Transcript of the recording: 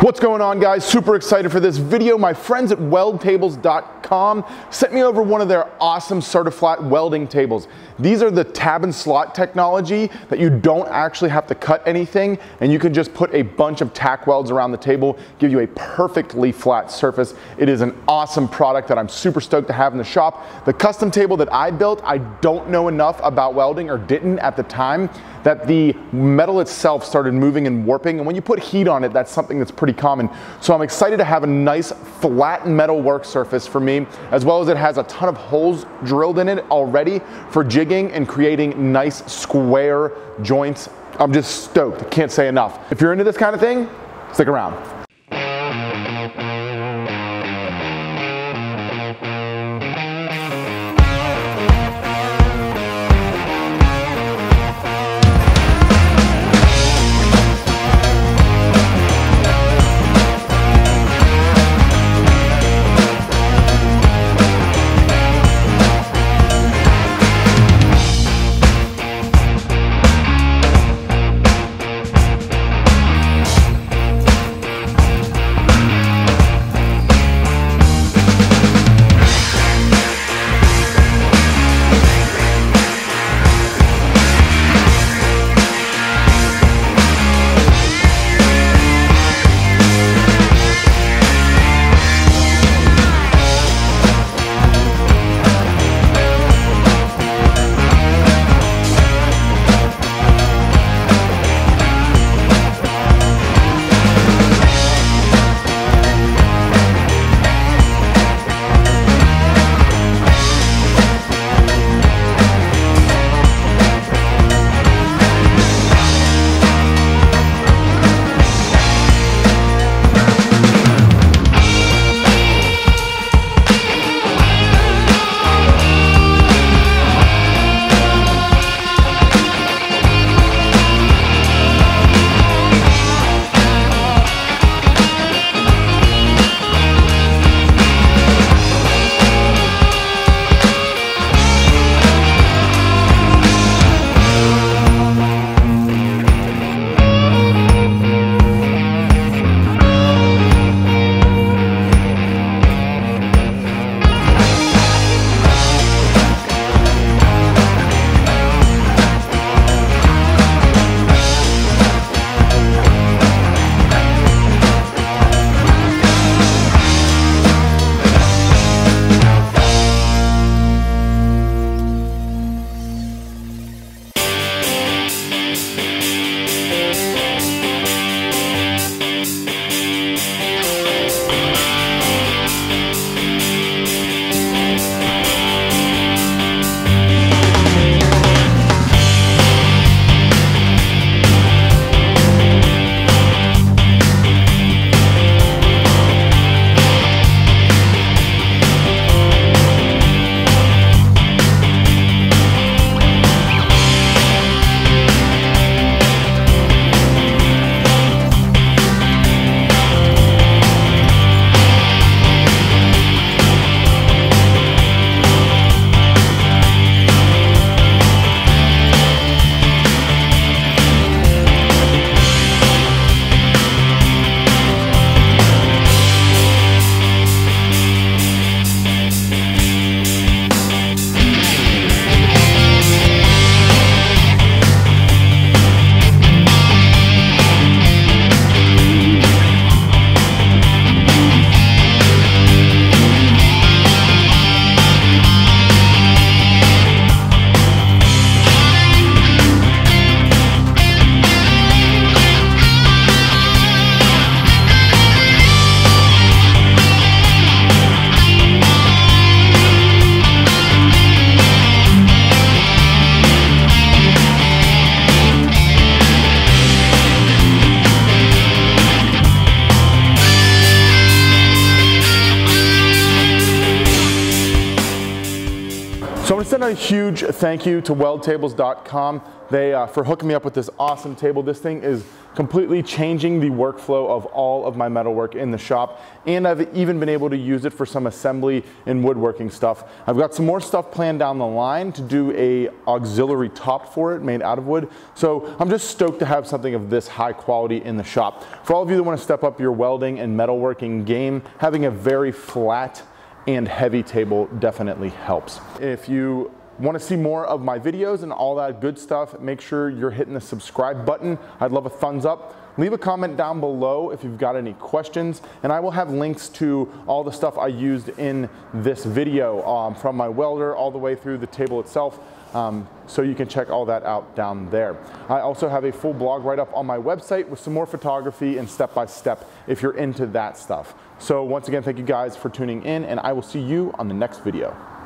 What's going on guys? Super excited for this video. My friends at weldtables.com sent me over one of their awesome Certiflat welding tables. These are the tab and slot technology that you don't actually have to cut anything and you can just put a bunch of tack welds around the table, give you a perfectly flat surface. It is an awesome product that I'm super stoked to have in the shop. The custom table that I built, I don't know enough about welding or didn't at the time that the metal itself started moving and warping. And when you put heat on it, that's something that's pretty common. So I'm excited to have a nice flat metal work surface for me, as well as it has a ton of holes drilled in it already for jigging and creating nice square joints. I'm just stoked, can't say enough. If you're into this kind of thing, stick around. Send a huge thank you to weldtables.com they, uh, for hooking me up with this awesome table. This thing is completely changing the workflow of all of my metalwork in the shop. And I've even been able to use it for some assembly and woodworking stuff. I've got some more stuff planned down the line to do a auxiliary top for it made out of wood. So I'm just stoked to have something of this high quality in the shop. For all of you that want to step up your welding and metalworking game, having a very flat and heavy table definitely helps. If you want to see more of my videos and all that good stuff, make sure you're hitting the subscribe button. I'd love a thumbs up. Leave a comment down below if you've got any questions, and I will have links to all the stuff I used in this video um, from my welder all the way through the table itself. Um, so you can check all that out down there. I also have a full blog right up on my website with some more photography and step-by-step -step if you're into that stuff. So once again, thank you guys for tuning in and I will see you on the next video.